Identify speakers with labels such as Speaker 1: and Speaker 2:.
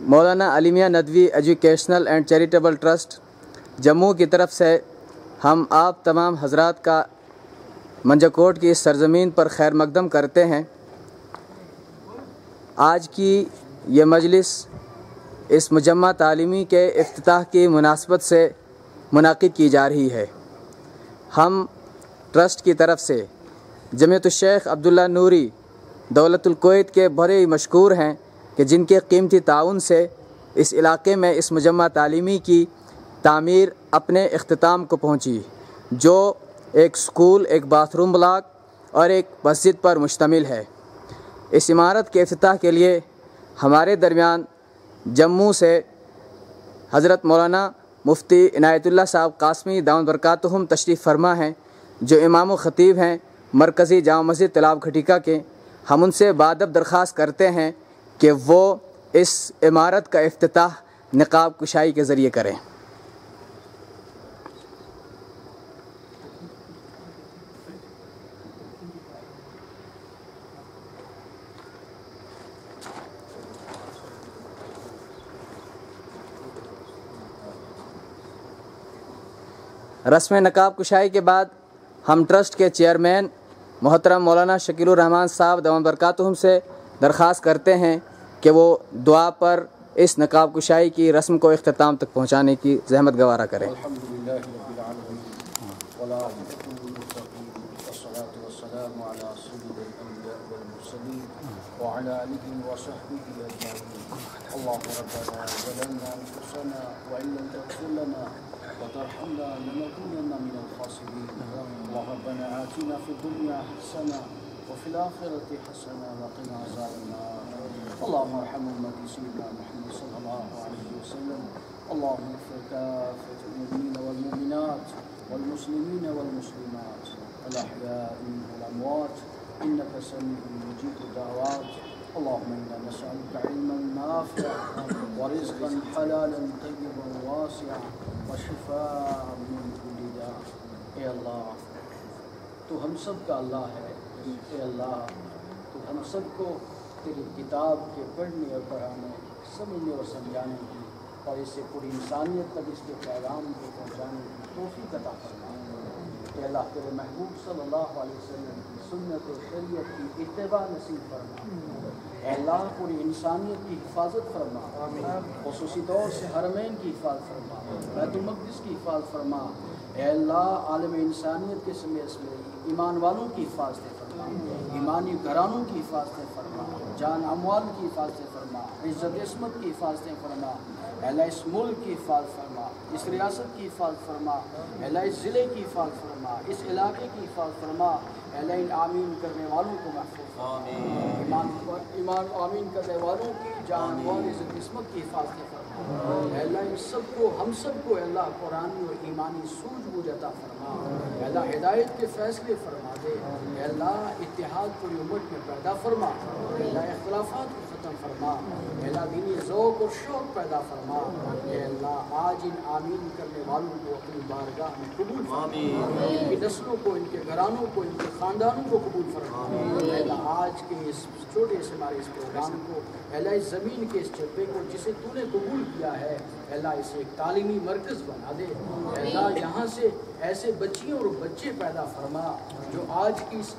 Speaker 1: Maulana Alimiya Nadvi educational and charitable trust, Jammu کی طرف سے ہم آپ تمام حضرات کا منجکوٹ کی اس سرزمین پر خیر مقدم کرتے ہیں۔ آج کی یہ مجلس اس مجمع تعلیمی کے افتتاح کی مناسبت سے منعقد کی جا رہی ہے۔ ہم ٹرسٹ کی طرف سے جمعیت الشیخ عبداللہ نوری دولت الکویت کے بڑے ہی مشکور ہیں۔ کہ جن کے قیمتی تعاون سے اس علاقے میں اس مجمع تعلیمی کی تعمیر اپنے اختتام کو پہنچی، جو ایک سکول، ایک باتھ روم بلاک اور ایک مسجد پر مشتمل ہے۔ اس عمارت کے افتتاح کے لیے ہمارے درمیان جموں سے حضرت مولانا مفتی عنایت اللہ صاحب قاسمی داؤن برکاتہم تشریف فرما ہیں، جو امام و خطیب ہیں مرکزی جامع مسجد تلاب کھٹیکا کے۔ ہم ان سے بادب درخواست کرتے ہیں کہ وہ اس عمارت کا افتتاح نقاب کشائی کے ذریعے کریں۔ رسم نقاب کشائی کے بعد ہم ٹرسٹ کے چیئرمین محترم مولانا شکیل الرحمان صاحب دوام برکاتہم سے درخواست کرتے ہیں کہ وہ دعا پر اس نقاب کشائی کی رسم کو اختتام تک پہنچانے کی زحمت گوارہ کریں۔
Speaker 2: وعلى آله وصحبه أجمعين اللهم ربنا ظلمنا أنفسنا وإن لم تغفر لنا، وترحمنا لنكونن من الخاسرين اللهم ربنا آتنا في الدنيا حسنة وفي الآخرة حسنة وقنا عذاب النار. اللهم ارحم أمتي سيدنا محمد صلى الله عليه وسلم. اللهم اغفر كافة المؤمنين والمؤمنات والمسلمين والمسلمات الأحياء منهم والأموات. إنك سميع مجيب الدعوات. اللهم إنا نسألك علما نافعا ورزقا حلالا طيبا واسعا وشفاء من كل داء. اے اللہ تو ہم سب کا اللہ ہے اے اللہ، تو ہم سب کو تیری کتاب کے پڑھنے اور پڑھانے سمجھنے اور سمجھانے کی اور اس سے پوری انسانیت تک اس کے پیغام کو پہنچانے کی توفیق عطا فرما۔ اے اللہ، تیرے محبوب صلی اللہ علیہ وسلم کی سنت و شریعت کی اتباع نصیب فرما۔ اے اللہ، پوری انسانیت کی حفاظت فرما۔ خصوصی طور سے حرمین کی حفاظت فرما۔ بیت المقدس کی حفاظت فرما۔ اے اللہ، عالم انسانیت کے سمیت میں ایمان والوں کی حفاظت فرما۔ ایمانی گھرانوں کی حفاظت فرما جان اموال کی حفاظت فرما عزت عصمت کی حفاظت فرما اللہ اس ملک کی حفاظت فرما اس ریاست کی حفاظت فرما اللہ اس ضلع کی حفاظت فرما اس علاقے کی حفاظت فرما اللہ ان آمین کرنے والوں کو محفوظ فرما۔ ایمان ایمان آمین کرنے والوں کی جان مال عزت عصمت کی حفاظت فرما۔ اللہ ان سب کو ہم سب کو اللہ قرآنی اور ایمانی سوجھ بوجھ عطا فرما۔ اللہ ہدایت کے فیصلے فرما دے۔ اللہ اتحاد پوری امت میں پیدا فرما۔ اللہ اختلافات کو ختم فرما۔ اللہ دینی ذوق اور شوق پیدا فرما۔ اے اللہ آج ان آمین کرنے والوں کو اپنی بارگاہ میں قبول فرما۔ ان کی نسلوں کو ان کے گھرانوں کو ان کے خاندانوں کو قبول فرما۔ اے اللہ آج کے اس چھوٹے سے ہمارے اس پروگرام کو اللہ اس زمین کے اس چپے کو جسے تو نے قبول کیا ہے اللہ اسے ایک تعلیمی مرکز بنا دے۔ اللہ یہاں سے ایسے بچیوں اور بچے پیدا فرما جو آج کی اس